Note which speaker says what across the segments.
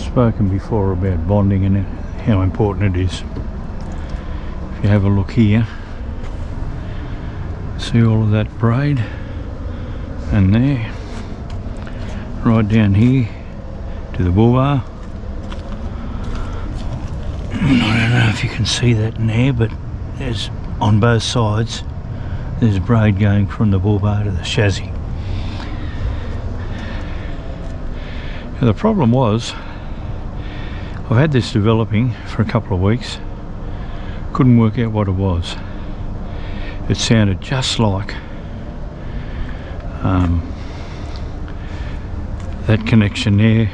Speaker 1: Spoken before about bonding and how important it is. If you have a look here, see all of that braid and there, right down here to the bull bar. I don't know if you can see that in there, but there's on both sides there's braid going from the bull bar to the chassis. Now the problem was I've had this developing for a couple of weeks. Couldn't work out what it was. It sounded just like um, that connection there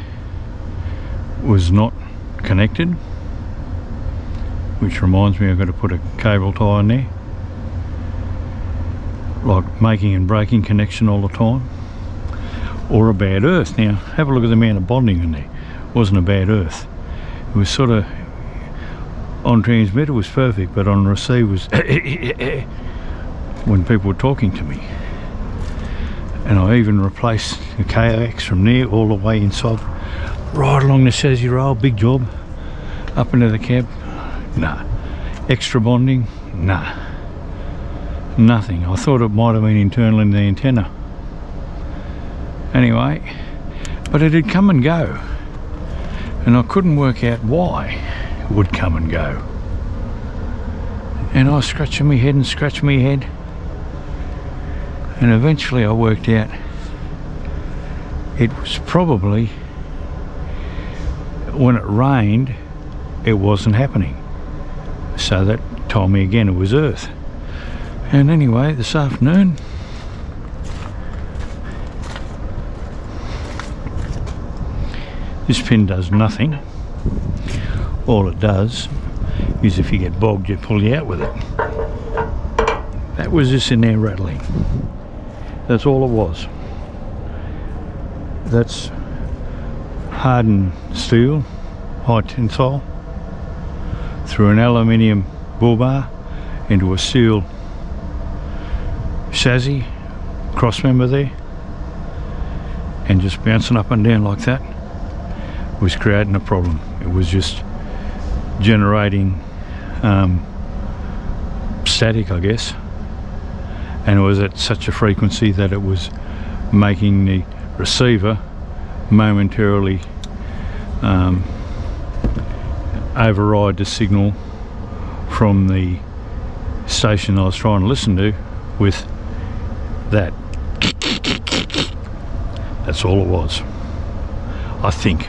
Speaker 1: was not connected which reminds me I've got to put a cable tie in there. Like making and breaking connection all the time. Or a bad earth. Now have a look at the amount of bonding in there. Wasn't a bad earth it was sort of on transmitter was perfect but on receive was when people were talking to me. And I even replaced the coax from there all the way inside right along the chassis rail big job up into the cab nah. Extra bonding? Nah. Nothing. I thought it might have been internal in the antenna. Anyway but it had come and go and I couldn't work out why it would come and go. And I was scratching my head and scratching my head. And eventually I worked out it was probably when it rained it wasn't happening. So that told me again it was earth. And anyway this afternoon This pin does nothing. All it does is if you get bogged, you pull you out with it. That was just in there rattling. That's all it was. That's hardened steel, high tensile, through an aluminium bull bar into a steel chassis cross member there and just bouncing up and down like that was creating a problem. It was just generating um, static, I guess, and it was at such a frequency that it was making the receiver momentarily um, override the signal from the station I was trying to listen to with that. That's all it was. I think.